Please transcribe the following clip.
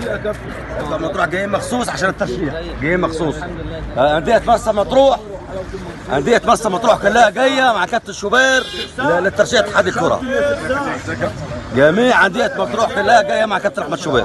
هذا مطروح جاي مخصوص عشان الترشيح جاي مخصوص. آه، انديه مرسى مطروح؟ انديه مرسى مطروح؟ كلها جاية مع كابتن شوبير للترشيح اتحاد الكرة. جميع انديه مطروح كلها جاية مع كابتن أحمد شوبير.